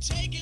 Take it.